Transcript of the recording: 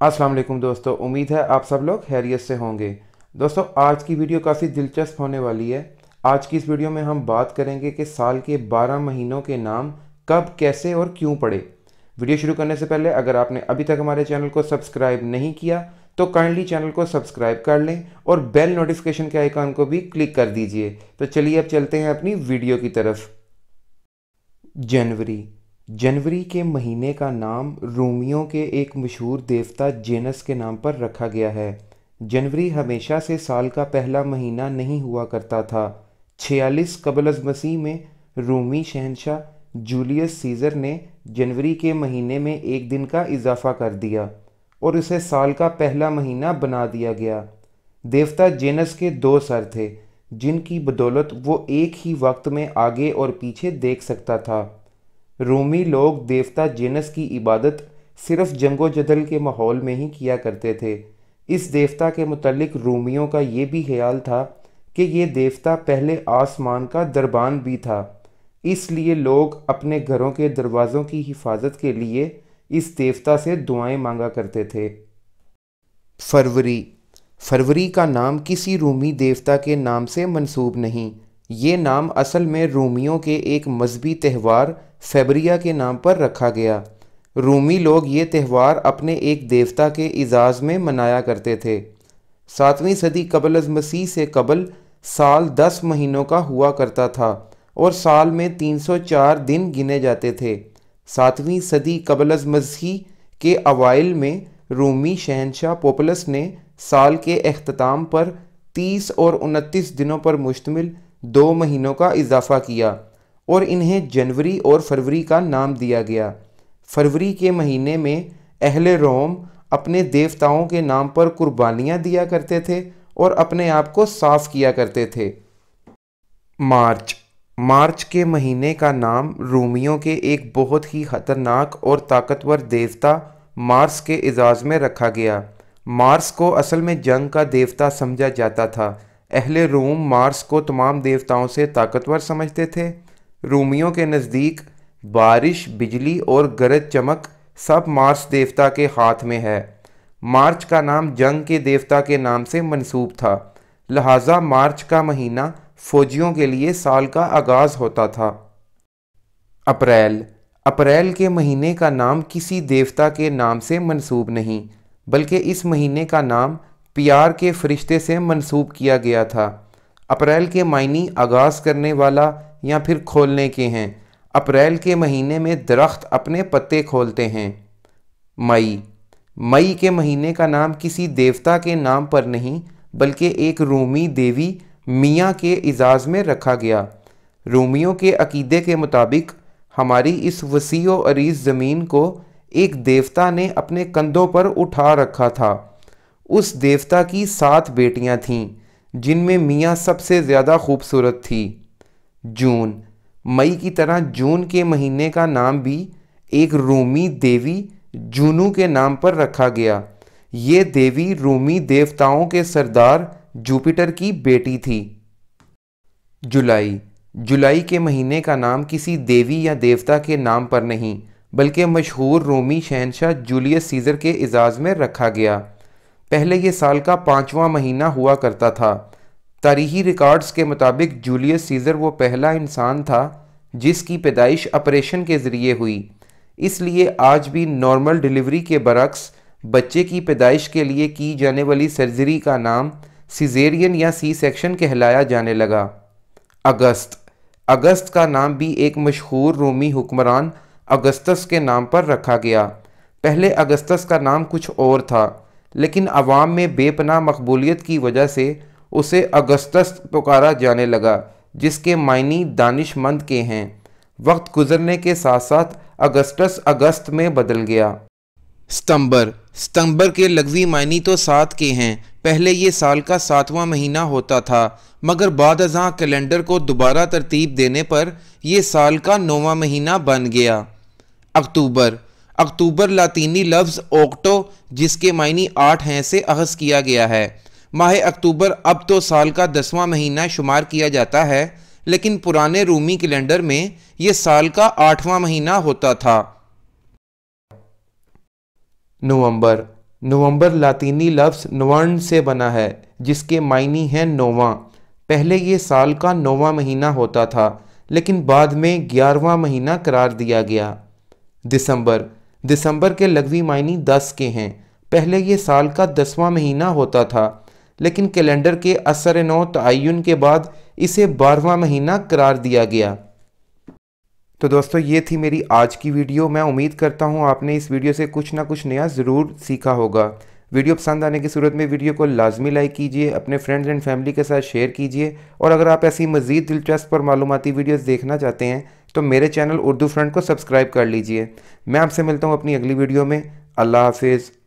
السلام علیکم دوستو، امید ہے آپ سب لوگ خیریت سے ہوں گے۔ دوستو، آج کی ویڈیو کافی دلچسپ ہونے والی ہے۔ آج کی اس ویڈیو میں ہم بات کریں گے کہ سال کے بارہ مہینوں کے نام کب، کیسے اور کیوں پڑے۔ ویڈیو شروع کرنے سے پہلے اگر آپ نے ابھی تک ہمارے چینل کو سبسکرائب نہیں کیا، تو کائنڈلی چینل کو سبسکرائب کر لیں اور بیل نوٹیفکیشن کے آئیکن کو بھی کلک کر دیجیے۔ تو چلیے اب چلتے ہیں اپنی ویڈیو کی طرف۔ جنوری جنوری کے مہینے کا نام رومیوں کے ایک مشہور دیوتا جینس کے نام پر رکھا گیا ہے۔ جنوری ہمیشہ سے سال کا پہلا مہینہ نہیں ہوا کرتا تھا۔ چھیالیس قبل از مسیح میں رومی شہنشاہ جولیس سیزر نے جنوری کے مہینے میں ایک دن کا اضافہ کر دیا اور اسے سال کا پہلا مہینہ بنا دیا گیا۔ دیوتا جینس کے دو سر تھے، جن کی بدولت وہ ایک ہی وقت میں آگے اور پیچھے دیکھ سکتا تھا۔ رومی لوگ دیوتا جینس کی عبادت صرف جنگ و جدل کے ماحول میں ہی کیا کرتے تھے۔ اس دیوتا کے متعلق رومیوں کا یہ بھی خیال تھا کہ یہ دیوتا پہلے آسمان کا دربان بھی تھا۔ اس لیے لوگ اپنے گھروں کے دروازوں کی حفاظت کے لیے اس دیوتا سے دعائیں مانگا کرتے تھے۔ فروری۔ فروری کا نام کسی رومی دیوتا کے نام سے منسوب نہیں۔ یہ نام اصل میں رومیوں کے ایک مذہبی تہوار فیبریا کے نام پر رکھا گیا۔ رومی لوگ یہ تہوار اپنے ایک دیوتا کے اعزاز میں منایا کرتے تھے۔ ساتویں صدی قبل از مسیح سے قبل سال دس مہینوں کا ہوا کرتا تھا اور سال میں تین سو چار دن گنے جاتے تھے۔ ساتویں صدی قبل از مسیح کے اوائل میں رومی شہنشاہ پوپلس نے سال کے اختتام پر تیس اور انتیس دنوں پر مشتمل دو مہینوں کا اضافہ کیا۔ اور انہیں جنوری اور فروری کا نام دیا گیا۔ فروری کے مہینے میں اہل روم اپنے دیوتاؤں کے نام پر قربانیاں دیا کرتے تھے اور اپنے آپ کو صاف کیا کرتے تھے۔ مارچ۔ مارچ کے مہینے کا نام رومیوں کے ایک بہت ہی خطرناک اور طاقتور دیوتا مارس کے اعزاز میں رکھا گیا۔ مارس کو اصل میں جنگ کا دیوتا سمجھا جاتا تھا۔ اہل روم مارس کو تمام دیوتاؤں سے طاقتور سمجھتے تھے۔ رومیوں کے نزدیک بارش، بجلی اور گرج چمک سب مارچ دیوتا کے ہاتھ میں ہے۔ مارچ کا نام جنگ کے دیوتا کے نام سے منسوب تھا۔ لہٰذا مارچ کا مہینہ فوجیوں کے لیے سال کا آغاز ہوتا تھا۔ اپریل۔ اپریل کے مہینے کا نام کسی دیوتا کے نام سے منسوب نہیں، بلکہ اس مہینے کا نام پیار کے فرشتے سے منسوب کیا گیا تھا۔ اپریل کے معنی آغاز کرنے والا یا پھر کھولنے کے ہیں۔ اپریل کے مہینے میں درخت اپنے پتے کھولتے ہیں۔ مئی۔ مئی کے مہینے کا نام کسی دیوتا کے نام پر نہیں، بلکہ ایک رومی دیوی میاں کے اعزاز میں رکھا گیا۔ رومیوں کے عقیدے کے مطابق، ہماری اس وسیع و عریض زمین کو ایک دیوتا نے اپنے کندھوں پر اٹھا رکھا تھا۔ اس دیوتا کی سات بیٹیاں تھیں، جن میں میاں سب سے زیادہ خوبصورت تھی۔ جون۔ مئی کی طرح جون کے مہینے کا نام بھی ایک رومی دیوی جونو کے نام پر رکھا گیا۔ یہ دیوی رومی دیوتاؤں کے سردار جوپیٹر کی بیٹی تھی۔ جولائی۔ جولائی کے مہینے کا نام کسی دیوی یا دیوتا کے نام پر نہیں، بلکہ مشہور رومی شہنشاہ جولیس سیزر کے اعزاز میں رکھا گیا۔ پہلے یہ سال کا پانچواں مہینہ ہوا کرتا تھا۔ تاریخی ریکارڈز کے مطابق جولیس سیزر وہ پہلا انسان تھا جس کی پیدائش آپریشن کے ذریعے ہوئی۔ اس لیے آج بھی نارمل ڈیلیوری کے برعکس بچے کی پیدائش کے لیے کی جانے والی سرجری کا نام سیزیرین یا سی سیکشن کہلایا جانے لگا۔ اگست۔ اگست کا نام بھی ایک مشہور رومی حکمران اگستس کے نام پر رکھا گیا۔ پہلے اگستس کا نام کچھ اور تھا، لیکن عوام میں بے پناہ مقبولیت کی وجہ سے اسے اگستس پکارا جانے لگا، جس کے معنی دانش مند کے ہیں۔ وقت گزرنے کے ساتھ ساتھ اگسٹس اگست میں بدل گیا۔ ستمبر۔ ستمبر کے لغوی معنی تو سات کے ہیں۔ پہلے یہ سال کا ساتواں مہینہ ہوتا تھا، مگر بعد ازاں کیلنڈر کو دوبارہ ترتیب دینے پر یہ سال کا نواں مہینہ بن گیا۔ اکتوبر۔ اکتوبر لاطینی لفظ اوکٹو، جس کے معنی آٹھ ہیں، سے اخذ کیا گیا ہے۔ ماہ اکتوبر اب تو سال کا دسواں مہینہ شمار کیا جاتا ہے، لیکن پرانے رومی کیلنڈر میں یہ سال کا آٹھواں مہینہ ہوتا تھا۔ نومبر نومبر لاطینی لفظ نوان سے بنا ہے، جس کے معنی ہیں نواں۔ پہلے یہ سال کا نوواں مہینہ ہوتا تھا، لیکن بعد میں گیارہواں مہینہ قرار دیا گیا۔ دسمبر دسمبر کے لغوی معنی دس کے ہیں۔ پہلے یہ سال کا دسواں مہینہ ہوتا تھا۔ لیکن کیلنڈر کے اثر نو تعین کے بعد اسے بارہواں مہینہ قرار دیا گیا۔ تو دوستو، یہ تھی میری آج کی ویڈیو۔ میں امید کرتا ہوں آپ نے اس ویڈیو سے کچھ نہ کچھ نیا ضرور سیکھا ہوگا۔ ویڈیو پسند آنے کی صورت میں ویڈیو کو لازمی لائک کیجیے اپنے فرینڈز اینڈ فیملی کے ساتھ شیئر کیجیے اور اگر آپ ایسی مزید دلچسپ اور معلوماتی ویڈیوز دیکھنا چاہتے ہیں، تو میرے چینل اردو فرنٹ کو سبسکرائب کر لیجیے میں آپ سے ملتا ہوں اپنی اگلی ویڈیو میں۔ اللہ حافظ۔